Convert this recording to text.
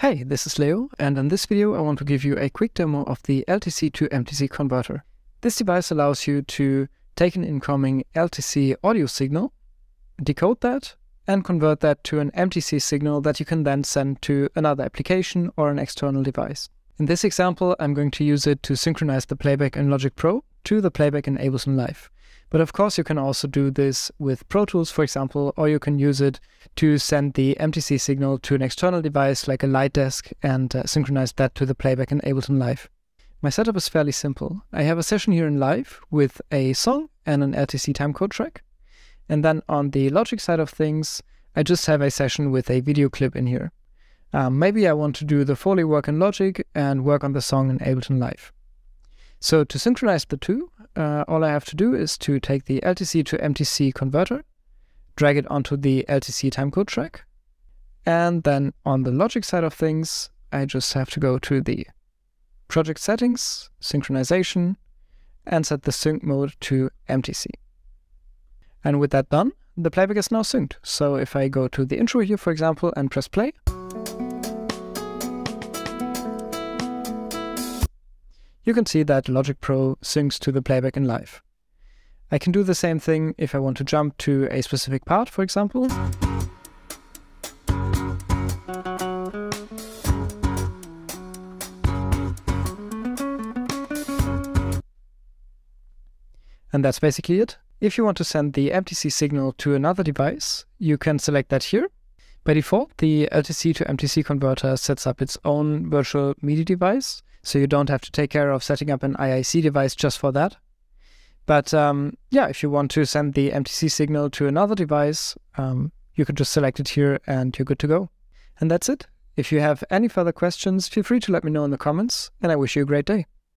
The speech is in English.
Hey, this is Leo, and in this video I want to give you a quick demo of the LTC to MTC converter. This device allows you to take an incoming LTC audio signal, decode that, and convert that to an MTC signal that you can then send to another application or an external device. In this example, I'm going to use it to synchronize the playback in Logic Pro to the playback in Ableton Live. But of course, you can also do this with Pro Tools, for example, or you can use it to send the MTC signal to an external device like a light desk and uh, synchronize that to the playback in Ableton Live. My setup is fairly simple. I have a session here in Live with a song and an LTC timecode track. And then on the Logic side of things, I just have a session with a video clip in here. Um, maybe I want to do the Foley work in Logic and work on the song in Ableton Live. So to synchronize the two, uh, all I have to do is to take the LTC to MTC converter, drag it onto the LTC timecode track, and then on the logic side of things, I just have to go to the project settings, synchronization, and set the sync mode to MTC. And with that done, the playback is now synced. So if I go to the intro here, for example, and press play, you can see that Logic Pro syncs to the playback in live. I can do the same thing if I want to jump to a specific part, for example. And that's basically it. If you want to send the MTC signal to another device, you can select that here. By default, the LTC to MTC converter sets up its own virtual MIDI device, so you don't have to take care of setting up an IAC device just for that. But um, yeah, if you want to send the MTC signal to another device, um, you can just select it here and you're good to go. And that's it. If you have any further questions, feel free to let me know in the comments, and I wish you a great day.